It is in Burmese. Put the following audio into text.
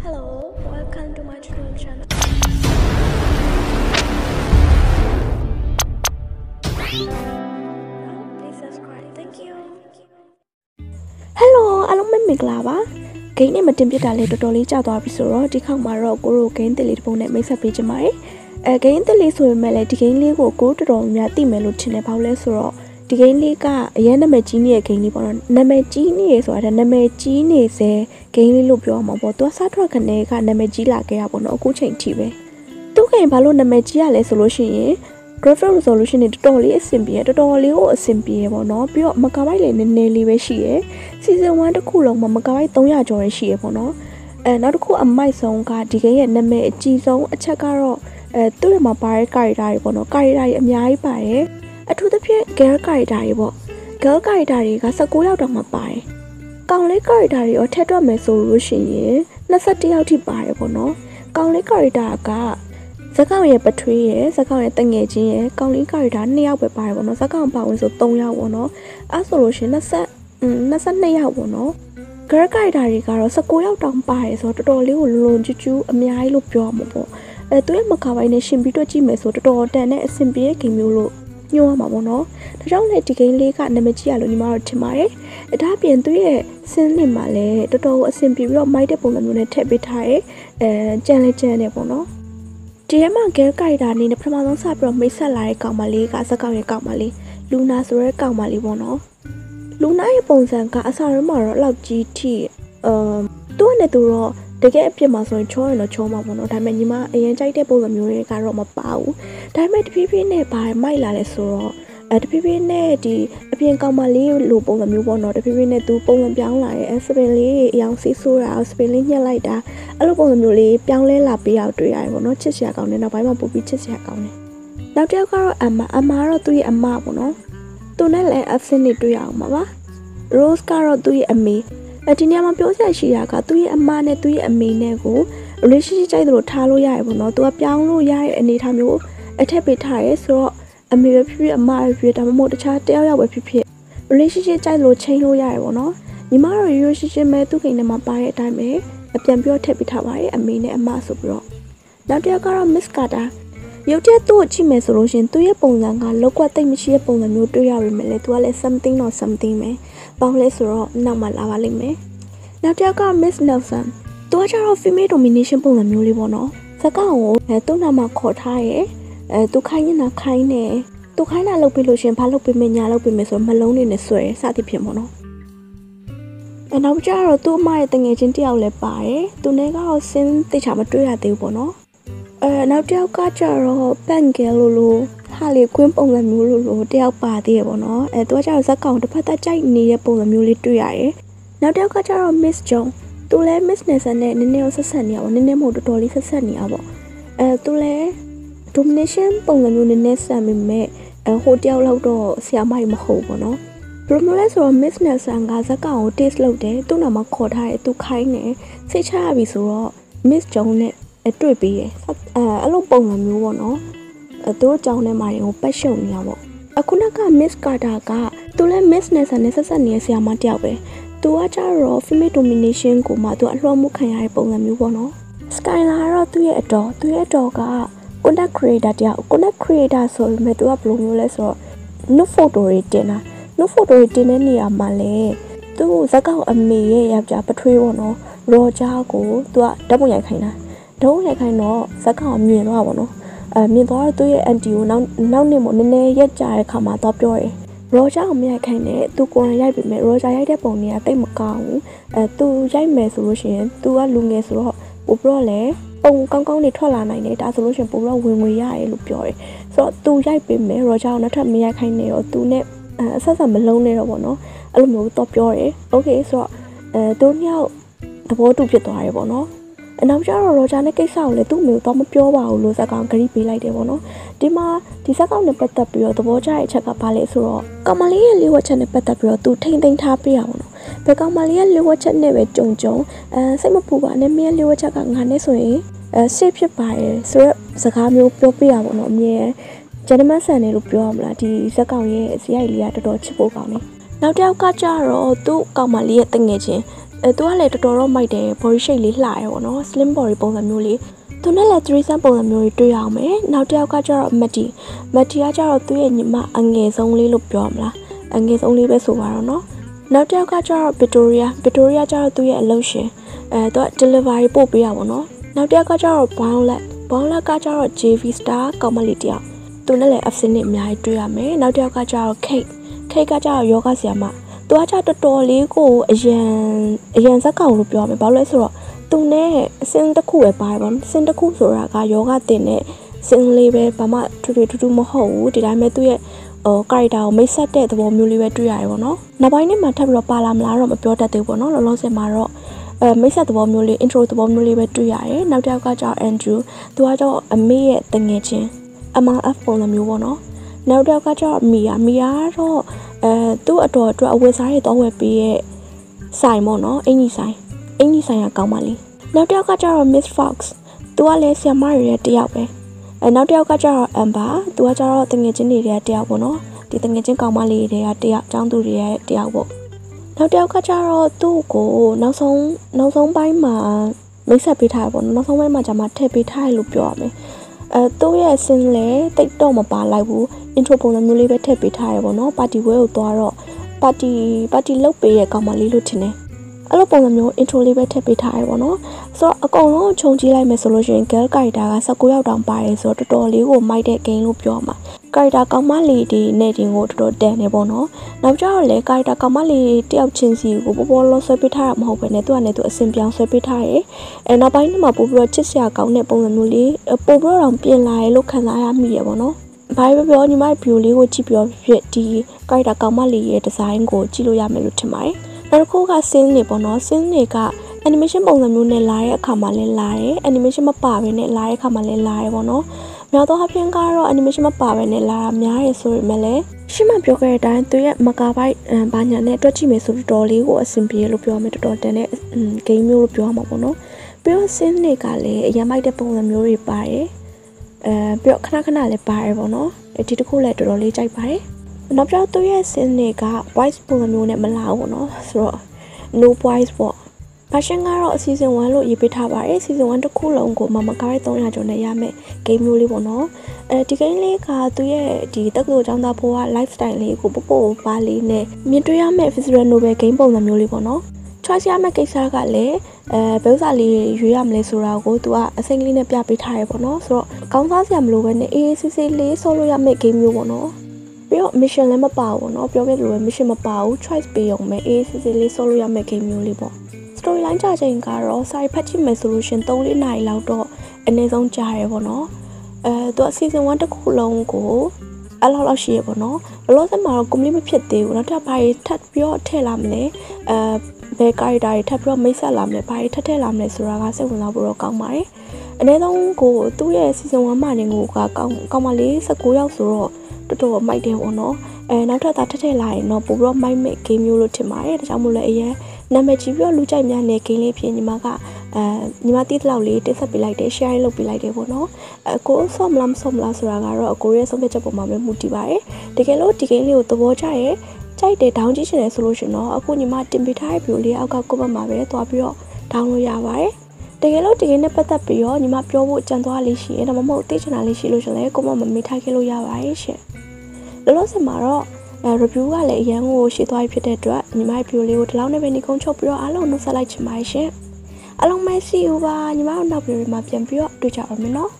Hello, welcome to my channel channel. Now, please subscribe. Thank you. Hello အားလုံးပဲမင်္ဂလာပါဂိမ်းနဲ့မတင်ပြတာလည်းတော်တော်လေးကြာသွားပြီဆိုတော့ဒီခေါက်မှာတော့ကိုရိုဂိမ်းတစ်လေးတစ်ပုံနဲ့မိတ်ဆက်ပေးချင်ပါတယ်အဲဂိမ်းတစ်လေးဆိုပေမဲ့လည်းဒီဂိမ်းလေးကိုကိုတော်တော်များသိမယ်လို့ထင်တယ်ဘာလို့လဲဆိုတော့ ဒီဂိမ်းလေးကအရင်နာမည်ကြီးနေတဲ့ဂိမ်းလေးပေါ့နော်နာမည်ကြီးနေရဆိုတာဒါနာမည်ကြီးနေစေဂိမ်းလေးလို့ပြောရမှာပေါ့သူကစားထွက်ခနဲ့ကနာမည်ကြီးလာခဲ့ရပေါ့နော်အခုချိန်ထိပဲသူဂိမ်းဘာလို့နာမည်ကြီးရလဲဆိုလို့ရှိရင် graphic resolution တွေတော်တော်လေးအဆင်ပြေတော်တော်လေးကိုအဆင်ပြေပေါ့နော်ပြီးတော့မကာဘိုက်လည်းနည်းနည်းလေးပဲရှိရယ် season 1တစ်ခုလုံးမှာမကာဘိုက်300ကျော်ရရှိရယ်ပေါ့နော်အဲနောက်တစ်ခုအမိုက်ဆုံးကဒီကိန်းရဲ့နာမည်အကြီးဆုံးအချက်ကတော့အဲသူ့ရဲ့မှာပါတဲ့ character တွေပေါ့နော် character တွေအများကြီးပါတယ် အထူးသဖြင့် girl character တွေပေါ့ girl character တွေက19ယောက်တောင်မှပါတယ်ကောင်လေး character တွေရောထည့်တွက်မယ်ဆိုလို့ရှိရင်21ယောက်ထိပါတယ်ပေါ့နော်ကောင်လေး character ကဇက်ကောင်ရဲ့ပထွေးရဲ့ဇက်ကောင်ရဲ့တငယ်ချင်းရဲ့ကောင်လေးကာရီတာ2ယောက်ပဲပါတယ်ပေါ့နော်ဇက်ကောင်ပါဝင်ဆို3ယောက်ပေါ့နော်အဲဆိုလို့ရှရင်20อืม22ယောက်ပေါ့နော်ဂရက်ကာရီတာတွေကတော့19ယောက်တောင်ပါတယ်ဆိုတော့တော်တော်လေးကိုလုံလုံကျူးကျူးအများကြီးလို့ပြောမှာပေါ့အဲသူရဲ့မကာပိုင်းနဲ့ရှင်ပြီးတော့ကြည့်မယ်ဆိုတော်တော်တန်တဲ့အဆင်ပြေတဲ့ဂိမ်းမျိုးလို့ ညွှန်းရမှာပေါ့နော်ဒါကြောင့်လည်းဒီဂိမ်းလေးကနာမည်ကြီးရလို့ညီမတို့ထင်ပါတယ်အဲဒါပြင်သူရဲ့စင်းလင်မှာလည်းတော်တော်အဆင်ပြေပြီးတော့မိုက်တဲ့ပုံစံမျိုးနဲ့ထည့်ပေးထားရဲအဲကြံလဲကြံနေပေါ့နော်ဒီထဲမှာဂဲကိုက်တာနေနဲ့ပထမဆုံးစပြီးတော့မိတ်ဆက်လာတဲ့ကောင်မလေးကဇက်ကောင်ရဲ့ကောင်မလေးလူနာဆိုတဲ့ကောင်မလေးပေါ့နော်လူနာရဲ့ပုံစံကအစားရမှာတော့အလောက်ကြီးထိအမ်သူကလည်းသူတော့ တကယ်အပြစ်မှာဆိုရင်ချောရင်တော့ချောမှာပေါ့နော်ဒါပေမဲ့ညီမအရင်ကြိုက်တဲ့ပုံစံမျိုးတွေကတော့မပါဘူးဒါပေမဲ့တဖြည်းဖြည်းနဲ့ဘာမိုက်လာလဲဆိုတော့အဲတဖြည်းဖြည်းနဲ့ဒီအပြင်ကောင်မလေးလိုပုံစံမျိုးပေါ့နော်တဖြည်းဖြည်းနဲ့သူပုံစံပြောင်းလာရဲ့စပင်လေးအယောင်ဆေးဆိုးတာစပင်လေးညှက်လိုက်တာအဲ့လိုပုံစံမျိုးလေးပြောင်းလဲလာပေးအောင်တွေ့ရတယ်ပေါ့နော်ချစ်စရာကောင်းတယ်နောက်ပိုင်းမှာပို့ပြီးချစ်စရာကောင်းတယ်နောက်တစ်ယောက်ကတော့အမအမကတော့သူ့ရဲ့အမပေါ့နော်သူနဲ့လည်း absent နေတွေ့ရအောင်ပါပါ Rose ကတော့သူ့ရဲ့အမေ အဒီနေရာမှာပြောစရာရှိတာကသူ့ရဲ့အမနဲ့သူ့ရဲ့အမေနဲ့ကို relationship ကြိုက်သလိုထားလို့ရတယ်ပေါ့နော်သူကပြောင်းလို့ရတဲ့အနေအထားမျိုးအထက်ပေးထားရဲဆိုတော့အမေပဲဖြစ်ဖြစ်အမပဲဖြစ်ဖြစ်ဒါမှမဟုတ်တခြားတယောက်ယောက်ပဲဖြစ်ဖြစ် relationship ကြိုက်လို့ချိန်လို့ရတယ်ပေါ့နော်ညီမတို့ relationship မဲ့သူ့ကိန်းထဲမှာပါတဲ့အတိုင်းပဲအပြန်ပြောထည့်ပေးထားပါတယ်အမေနဲ့အမဆိုပြီးတော့နောက်တစ်ယောက်ကတော့ Miss Carter ရုပ်ချက်သူ့ကိုကြည့်မယ်ဆိုလို့ရှင်သူ့ရဲ့ပုံစံကလောက်ကွက်တိတ်မရှိတဲ့ပုံစံမျိုးတွေ့ရပါမယ်လေသူကလည်း something not something ပဲပေါင်းလဲဆိုတော့နောက်မှလာပါလိမ့်မယ်နောက်တစ်ယောက်က Miss Nelson သူကကျတော့ female domination ပုံစံမျိုးလေးပေါ့နော်ဇက်ကောင်ကိုအဲသူ့နာမှာခေါ်ထားရဲ့အဲသူခိုင်းနေတာခိုင်းနေသူခိုင်းတာလုပ်ပြီးလို့ရှင်ဘာလုပ်ပြီးမညာလုပ်ပြီးမယ်ဆိုတော့မလုံးနေနဲ့ဆွဲစသဖြင့်ပေါ့နော်အဲနောက်ကျတော့သူ့အမရဲ့တငယ်ချင်းတယောက်လည်းပါတယ်သူနဲ့ကတော့စင်းတိတ်ချာမတွေ့ရသေးဘူးပေါ့နော် အဲနောက်တစ်ယောက်ကကျတော့ပန့်ကဲလို့လို့ဟာလေကွင်းပုံစံမျိုးလို့လို့တယောက်ပါသေးရပေါ့နော်အဲသူကကျတော့ဇက်ကောင်တစ်ဖက်သက်ကြိုက်နေတဲ့ပုံစံမျိုးလေးတွေ့ရတယ်နောက်တစ်ယောက်ကကျတော့ Miss John သူလည်း Miss Nelson နဲ့နည်းနည်းဆက်ဆက်နေရပါဘောနည်းနည်းမဟုတ်တော်တော်လေးဆက်ဆက်နေရပါဘောအဲသူလည်း domination ပုံစံမျိုးနည်းနည်းဆန်ပေမဲ့အဲဟိုတယောက်လောက်တော့ဆရာမကြီးမဟုတ်ဘောနော်ဘယ်လိုလဲဆိုတော့ Miss Nelson ကဇက်ကောင်ကို taste လုပ်တယ်သူ့နာမှာခေါ်ထားတယ်သူခိုင်းတယ်စိတ်ချရပြီဆိုတော့ Miss John နဲ့ တွေ့ပြီးရယ်အဲအဲ့လိုပုံစံမျိုးပေါ့နော်အဲသူတို့ကြောင်းထဲမှာရင်ကိုပတ်ရှုံနေရပေါ့အခုနက Miss Carter ကသူလည်း Miss Nelson နဲ့ဆက်ဆက်နေတဲ့ဆရာမတယောက်ပဲသူကကြတော့ female domination ကိုမှသူအလွှမ်းမှုခံရတဲ့ပုံစံမျိုးပေါ့နော် Skylar ကတော့သူ့ရဲ့အတော်သူ့ရဲ့အတော်က content creator တယောက် content creator ဆိုပေမဲ့သူကဘယ်လိုမျိုးလဲဆိုတော့ nude photo တွေတင်တာ nude photo တွေတင်တဲ့နေရာမှာလဲသူဇက်ကောင်အမေရဲ့ယောက်ျားပထွေးပေါ့နော်ရောဂျာကိုသူကဓာတ်ပုံရိုက်ခိုင်းတာ ဓာတ်ပုံရိုက်ခိုင်းတော့ဇက်ကောင်မြင်သွားပါတော့အဲမြင်သွားတော့သူ့ရဲ့ anti ကိုနောက်နောက်နေ့မို့နည်းနည်းရက်ကြတဲ့ခါမှာတော့ပြောတယ်ရောဂျာကိုမရိုက်ခိုင်းနဲ့သူကိုယ်တိုင်ရိုက်ပြီမဲ့ရောဂျာရိုက်တဲ့ပုံတွေကတိတ်မကောင်းဘူးအဲသူရိုက်မယ်ဆိုလို့ရှိရင်သူကလူငယ်ဆိုတော့ပို့ပြီးတော့လည်းပုံကောင်းကောင်းတွေထွက်လာနိုင်တယ်ဒါဆိုလို့ရှိရင်ပို့ပြီးတော့ဝင်ငွေရတယ်လို့ပြောတယ်ဆိုတော့သူရိုက်ပေးမယ်ရောဂျာကိုနောက်ထပ်မရိုက်ခိုင်းနဲ့တော့သူနဲ့အဆက်ဆက်မလုံးနဲ့တော့ပေါ့နော်အဲ့လိုမျိုးတော့ပြောတယ်โอเคဆိုတော့အဲသူညောက်သဘောတူဖြစ်သွားတယ်ပေါ့နော် အနောက်ကျတော့ရောဂျာနဲ့ကိစ္စကိုလည်းသူ့မျိုးတော့မပြောပါဘူးလို့ဇက်ကောင်ဂရိပေးလိုက်တယ်ပေါ့နော်ဒီမှာဒီဇက်ကောင်နဲ့ပတ်သက်ပြီးတော့သဘောကျတဲ့အချက်ကဘာလဲဆိုတော့ကောင်မလေးရဲ့လေးဝက်ချက်နဲ့ပတ်သက်ပြီးတော့သူထိမ့်သိမ်းထားပေးရပါတော့ဘယ်ကောင်မလေးရဲ့လေးဝက်ချက်နဲ့ပဲကြုံကြုံအဲစိတ်မပူပါနဲ့မင်းရဲ့လေးဝက်ချက်ကငါနဲ့ဆိုရင်အဲရှေ့ဖြစ်ပါတယ်ဆိုတော့စကားမျိုးပြောပြရပါတော့အမြဲဂျန်နမန်ဆန်တယ်လို့ပြောရမလားဒီဇက်ကောင်ရဲ့ဇရိုက်လေးကတော်တော်ချစ်ဖို့ကောင်းတယ်နောက်တစ်ယောက်ကကြတော့သူ့ကောင်မလေးရဲ့တငယ်ချင်း အဲသူကလည်းတော်တော်တော့မိုက်တယ် body shape လေးလှရဲပေါ့နော် slim body ပုံစံမျိုးလေးသူနဲ့လည်း3 cent ပုံစံမျိုးတွေတွေ့ရအောင်မယ်နောက်တစ်ယောက်ကကျတော့မက်တီမက်တီကကျတော့သူ့ရဲ့ညီမအငယ်ဆုံးလေးလို့ပြောမလားအငယ်ဆုံးလေးပဲဆိုပါတော့နော်နောက်တစ်ယောက်ကကျတော့ Victoria Victoria ကျတော့သူ့ရဲ့အလုပ်ရှင်အဲသူက delivery ပို့ပေးရပါတော့နော်နောက်တစ်ယောက်ကကျတော့ Brownlet Brownlet ကကျတော့ JV Star ကောင်မလေးတစ်ယောက်သူနဲ့လည်း absent နဲ့အများကြီးတွေ့ရမယ်နောက်တစ်ယောက်ကကျတော့ Kate Kate ကကျတော့ယောဂဆရာမ သူကကျတော်တော်လေးကိုအရန်အရန်ဇက်ကောင်လို့ပြောရမယ်ဘာလို့လဲဆိုတော့သူနဲ့အစင်းတစ်ခုပဲပါတယ်ဗောစင်းတစ်ခုဆိုတာကယောဂတင်တဲ့စင်းလေးပဲဘာမှထူထူထူထူမဟုတ်ဘူးဒီတိုင်းပဲသူ့ရဲ့ဟိုကာရက်တာကိုမိတ်ဆက်တဲ့သဘောမျိုးလေးပဲတွေ့ရတယ်ဗောနော်နောက်ပိုင်းနေ့မှာထပ်ပြီးတော့ပါလာမလားတော့မပြောတတ်သေးဘူးဗောနော်လောလောဆယ်မှာတော့အဲမိတ်ဆက်သဘောမျိုးလေး intro သဘောမျိုးလေးပဲတွေ့ရတယ်နောက်တစ်ယောက်ကကျတော့ Andrew သူကကျတော့အမေရဲ့တငယ်ချင်း MRF ပုံစံမျိုးပေါ့နော်နောက်တစ်ယောက်ကကျတော့မီယာမီယာကတော့ အဲသူ့အတော်အတွက်အဝတ်စားတွေတော့ဝယ်ပေးရဲ့ဆိုင်ပေါ့နော်အင်ကြီးဆိုင်အင်ကြီးဆိုင်ကကောင်းပါလိနောက်တစ်ယောက်ကကျတော့ Miss Fox သူကလည်းဆရာမတွေရဲ့တယောက်ပဲအဲနောက်တစ်ယောက်ကကျတော့ Amber သူကကျတော့တငယ်ချင်းတွေရဲ့တယောက်ပေါ့နော်ဒီတငယ်ချင်းကောင်းမလေးတွေကတယောက်ចောင်းသူတွေရဲ့တယောက်ပေါ့နောက်တစ်ယောက်ကကျတော့သူ့ကိုနောက်ဆုံးနောက်ဆုံးပိုင်းမှာမိတ်ဆက်ပေးထားရပေါ့နော်နောက်ဆုံးပိုင်းမှာじゃမထည့်ပေးထားရလို့ပြောရမယ် အဲသူ့ရဲ့စင်းလဲတိတ်တော့မပါလိုက်ဘူး intro ပုံစံမျိုးလေးပဲထည့်ပေးထားရပေါ့နော်ပါတီဝဲကိုသွားတော့ပါတီပါတီလုတ်ပေးရဲ့ကောင်မလေးလို့ထင်တယ်အဲ့လိုပုံစံမျိုး intro လေးပဲထည့်ပေးထားရပေါ့နော်ဆိုတော့အကုန်လုံးခြုံကြည့်လိုက်မယ်ဆိုလို့ရှိရင် girl character က19ယောက်တောင်ပါတယ်ဆိုတော့တော်တော်လေးကိုမိုက်တဲ့ game လို့ပြောမှာ character ကောင်မလေးတွေနဲ့တင်ကိုတော်တော်တန်နေပေါ့နော်နောက်ကျတော့လေ character ကောင်မလေးတယောက်ချင်းစီကိုပေါ်ပေါ်လောဆွဲပေးထားတာမဟုတ်ဘဲနဲ့သူကလည်းသူအစင်ပြောင်းဆွဲပေးထားတယ်အဲနောက်ပိုင်းမှာပို့ပြီးတော့ချစ်စရာကောင်းတဲ့ပုံစံမျိုးလေးပို့ပြီးတော့ပြင်လာရလို့ခံစားရမိရပေါ့နော်ဘာပဲပြောညီမဗီဒီယိုလေးကိုကြည့်ပြီးတော့ဖြစ်ဒီ character ကောင်မလေးရဲ့ဒီဇိုင်းကိုကြည့်လို့ရမယ်လို့ထင်ပါတယ်နောက်တစ်ခုက scene တွေပေါ့နော် scene တွေက animation ပုံစံမျိုးနဲ့လာတဲ့အခါမှာလည်းလာတယ် animation မပါဘဲနဲ့လာတဲ့အခါမှာလည်းလာတယ်ပေါ့နော် များသောအားဖြင့်ကတော့ animation မပါဘဲနဲ့လာတာများတယ်ဆိုပေမဲ့လည်းရှင်းမပြောခဲ့တဲ့အတိုင်းသူရဲ့မကာဘိုက်ဘာညာနဲ့တွက်ကြည့်မယ်ဆိုတော့တော်လေးကိုအဆင်ပြေလို့ပြောမယ်တော်တော်တန်တဲ့ game မျိုးလို့ပြောရမှာပေါ့နော်ပြီးတော့ scene တွေကလည်းအရင်မိုက်တဲ့ပုံစံမျိုးတွေပါတယ်အဲပြီးတော့ခဏခဏလည်းပါတယ်ပေါ့နော်ဒီတစ်ခုလည်းတော်တော်လေးကြိုက်ပါတယ်နောက်ပြောသူရဲ့ scene တွေက voice ပုံစံမျိုးနဲ့မလာဘူးပေါ့နော်ဆိုတော့ no voice ပေါ့။ ဘာရှင်ကတော့အစီအစဉ်1လို့ရေးပေးထားပါတယ်။စီဇန်1တစ်ခုလုံးကိုမမကားရဲ့300ကျော်နဲ့ရမယ်ဂိမ်းမျိုးလေးပေါ့နော်။အဲဒီဂိမ်းလေးကသူရဲ့ဒီတက္ကသိုလ်ကျောင်းသားဘဝ lifestyle လေးကိုပို့ပို့ပါလေးနဲ့မြင်တွေ့ရမယ့် physical novel game ပုံစံမျိုးလေးပေါ့နော်။ choice ရမယ့်ကိစ္စကလည်းအဲဘယ်ဥစားလေးရွေးရမလဲဆိုတာကိုသူကအစိမ့်လေးနဲ့ပြပေးထားရပေါ့နော်။ဆိုတော့ကောင်းစားစရာမလိုပဲနဲ့အေးအေးဆေးဆေးလေးဆော့လို့ရမယ့် game မျိုးပေါ့နော်။ပြီးတော့ mission လည်းမပါဘူးเนาะပြောပြလို့ပဲ mission မပါဘူး choice ပေးအောင်ပဲအေးစစ်စစ်လေးဆော့လို့ရမယ့် game မျိုးလေးပေါ့ storyline ကြချိန်ကတော့စာရီဖတ်ကြည့်မယ်ဆိုလို့ရှင်3-4နာရီလောက်တော့အနည်းဆုံးကြာရပေါ့နော်အဲသူက season 1တစ်ခုလုံးကိုအဲ့လောက်လောက်ရှိရပေါ့နော်လောလောဆယ်မှာတော့ complete မဖြစ်သေးဘူးနောက်ထပ်ဘာတွေထပ်ပြီးတော့ထည့်လာမလဲအဲဘယ် character တွေထပ်ပြီးတော့မိတ်ဆက်လာမလဲဘာတွေထပ်ထည့်လာမလဲဆိုတာကစိတ်ဝင်စားဖို့တော့ကောင်းပါတယ်အနည်းဆုံးကိုသူ့ရဲ့ season 1မှာနေကိုကကောင်းကောင်းမလေး19ရောက်ဆိုတော့တော်တော်မိုက်တယ်ပေါ့နော်အဲနောက်ထပ်သာထပ်ထည့်လာရင်တော့ပိုပြီးတော့မိုက်မဲ့ game မျိုးလို့ထင်ပါတယ်ဒါကြောင့်မို့လဲအရင် နာမည်ကြီးပြီးတော့လူကြိုက်များနေ game လေးဖြစ်ညီမကအဲညီမတိတဲ့လောက်လေးတင်ဆက်ပေးလိုက်တယ် share လုပ်ပေးလိုက်တယ်ပေါ့နော်အကိုဆော့မလားမဆော့မလားဆိုတာကတော့အကိုရဲ့ဆုံးဖြတ်ချက်ပေါ်မှာပဲမူတည်ပါတယ်တကယ်လို့ဒီ game လေးကိုသဘောကျရဲ့ကြိုက်တယ်ဒေါင်းကြည့်ချင်တယ်ဆိုလို့ရှင်တော့အခုညီမတင်ပေးထားတဲ့ view လေးအောက်ကကိုမမှာပဲသွားပြီးတော့ဒေါင်းလို့ရပါတယ်တကယ်လို့ဒီကနေ့ပတ်သက်ပြီးတော့ညီမပြောဖို့ကြံသွားလေးရှိရင်ဒါမှမဟုတ်သိချင်တာလေးရှိလို့ရှင်လဲကိုမမမေးထားခဲ့လို့ရပါတယ်ရှင်လောလောဆယ်မှာတော့ အဲ review ကလည်းအရန်ကိုရှေ့သွားပြီးဖြစ်တဲ့အတွက်ညီမရဲ့ view လေးကိုဒီလောက်နဲ့ပဲညီကုန်းချုပ်ပြီးတော့အားလုံးနှုတ်ဆက်လိုက်ချင်ပါတယ်ရှင်အားလုံးပဲ see you ပါညီမတို့နောက် video မှာပြန်ပြီးတော့တွေ့ကြပါမယ်နော်